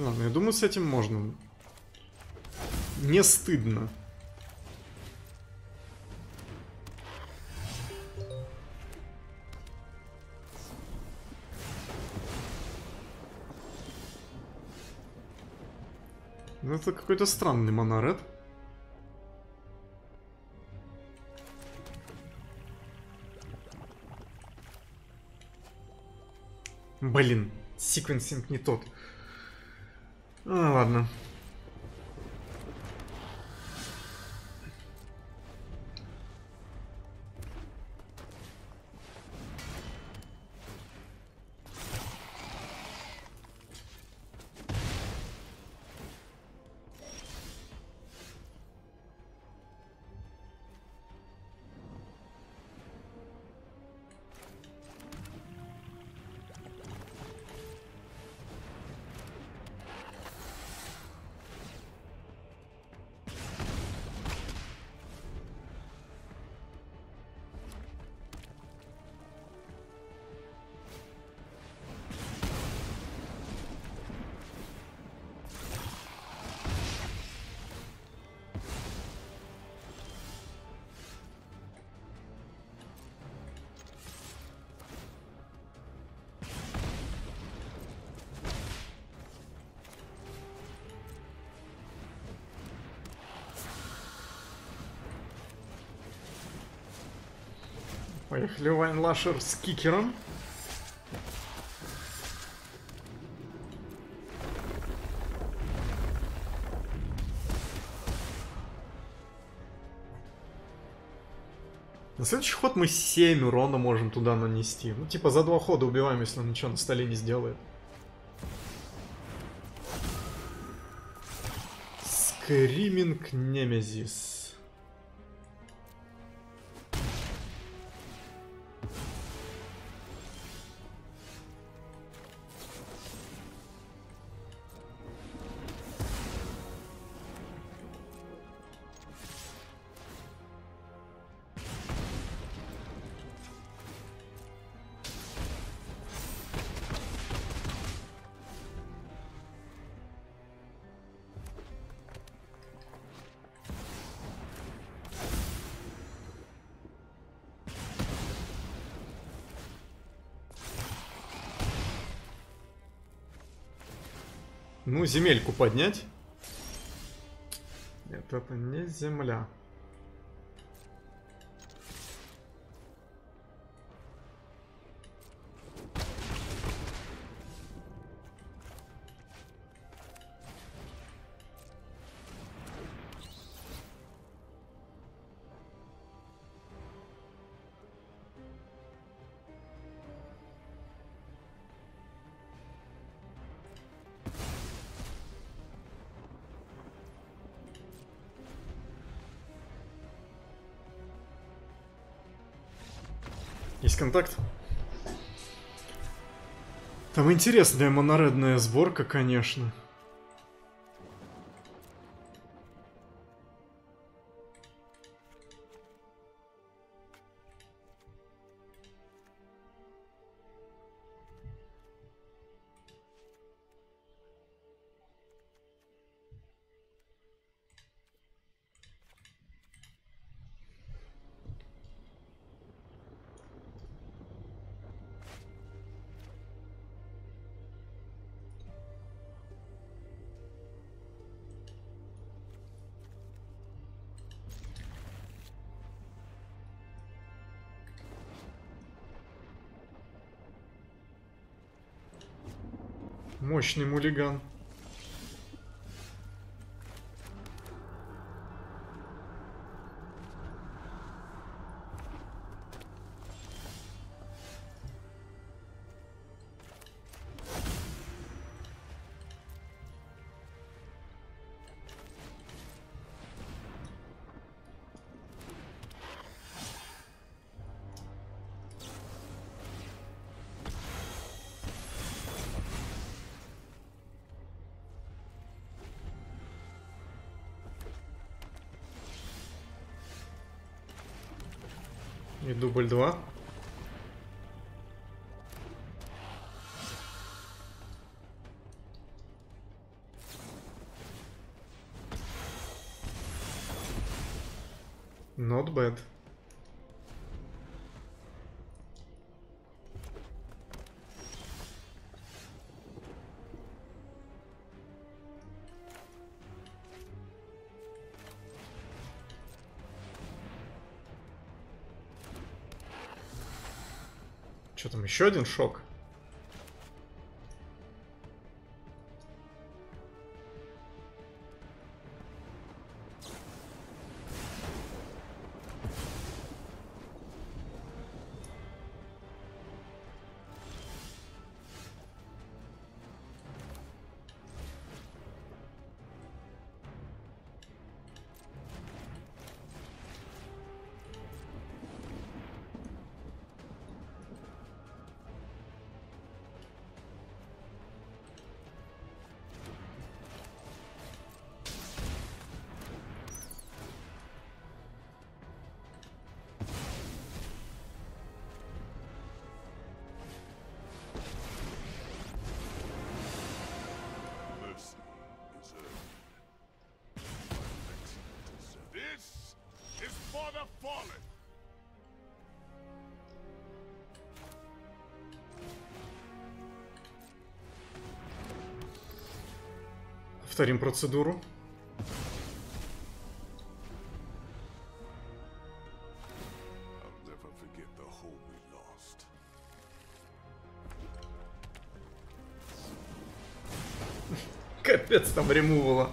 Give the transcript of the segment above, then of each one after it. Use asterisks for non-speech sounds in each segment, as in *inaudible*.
Ладно, я думаю, с этим можно. Не стыдно. Ну, это какой-то странный моноред. Блин, секвенсинг не тот. А, ладно. Поехали, Вайнлашер с кикером. На следующий ход мы 7 урона можем туда нанести. Ну, типа, за два хода убиваем, если он ничего на столе не сделает. Скриминг Немезис. Ну, земельку поднять. Это не земля. Есть контакт? Там интересная моноредная сборка, конечно. Мощный мулиган. И дубль 2. Not bad. Еще один шок? Повторим процедуру. *laughs* Капец там ремувала.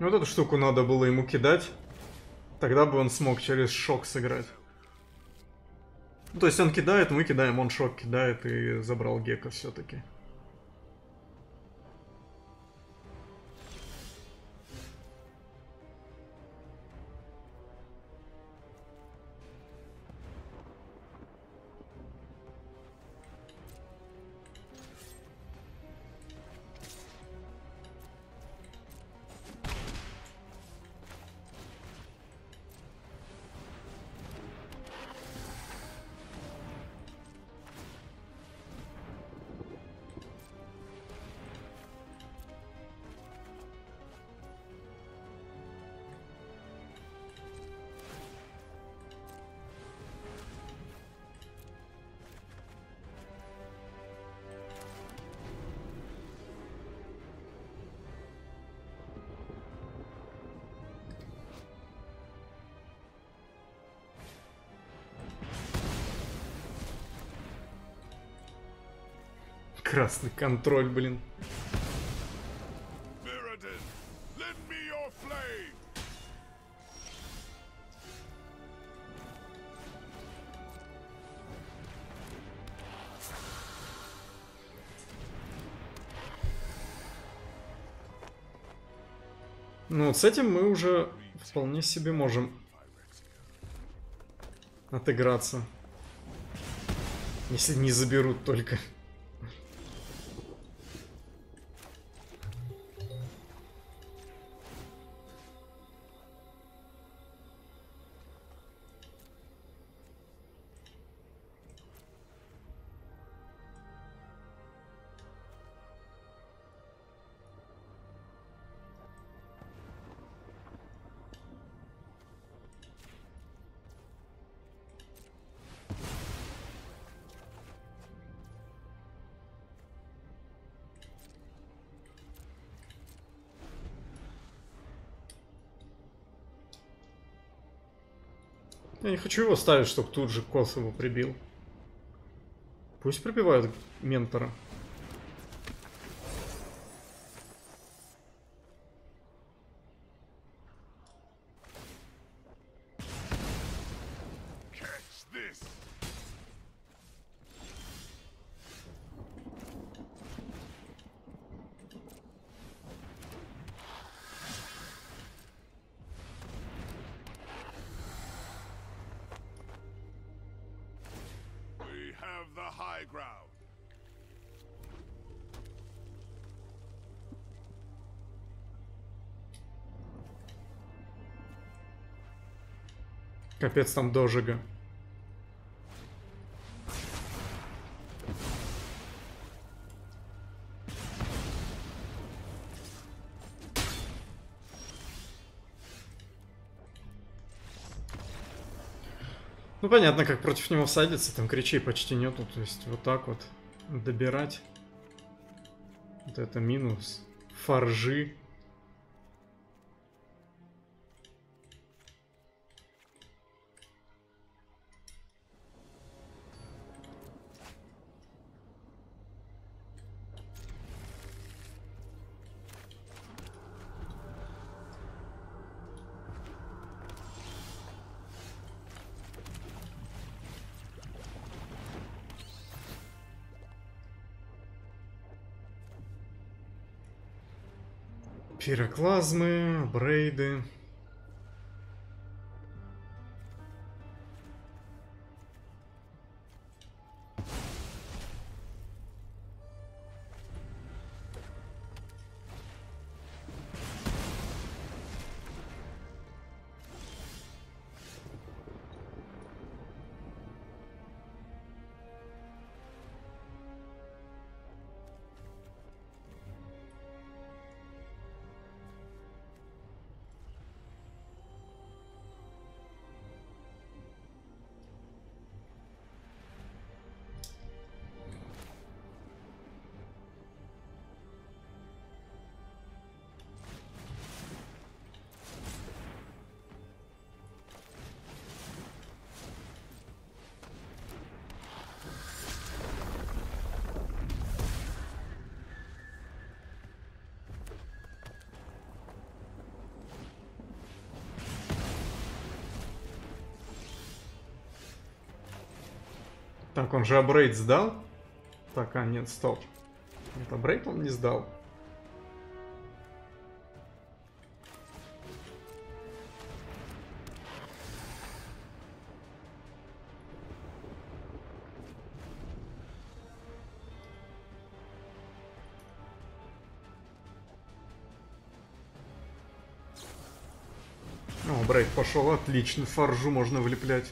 Вот эту штуку надо было ему кидать. Тогда бы он смог через шок сыграть. Ну, то есть он кидает, мы кидаем, он шок кидает и забрал Гека все-таки. Красный контроль, блин. Ну, вот с этим мы уже вполне себе можем отыграться. Если не заберут только. Я не хочу его ставить, чтобы тут же Кос его прибил. Пусть прибивают ментора. Have the high ground. Капец там дожига. Понятно, как против него всадиться, там кричей почти нету, то есть вот так вот добирать. Вот это минус. Фаржи. Пироклазмы, брейды. Так, он же апгрейд сдал? Так, а, нет, стоп. Это апгрейд он не сдал. О, брейд пошел, отлично, фаржу можно влеплять.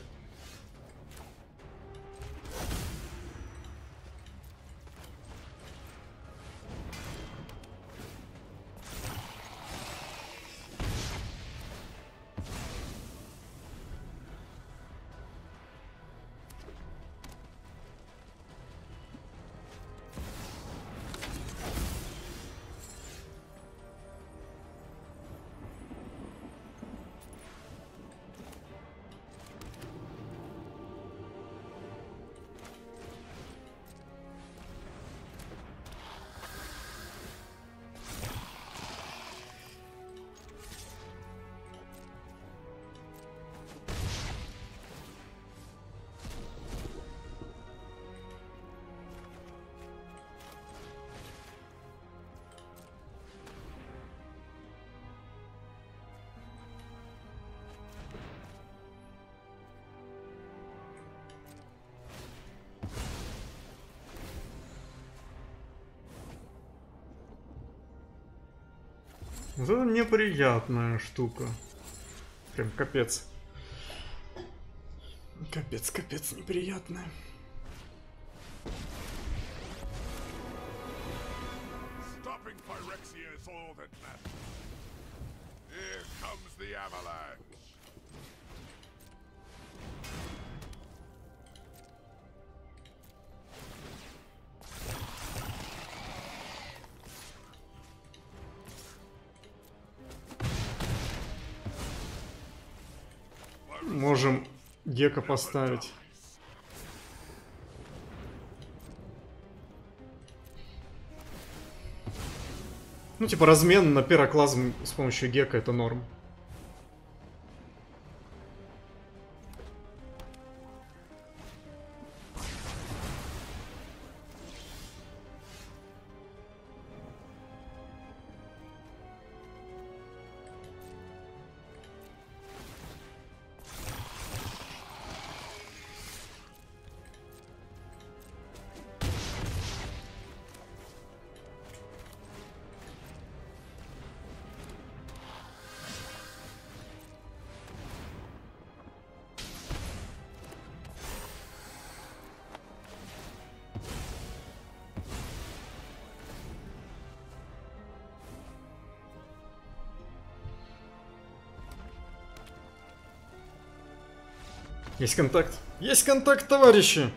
Вот это неприятная штука. Прям капец. Капец, капец, неприятная. Stopping Phyrexia is all that matters. Here comes the avalanche. Можем Гека поставить. Ну, типа, размен на пироклазм с помощью Гека это норм. Есть контакт. Есть контакт, товарищи!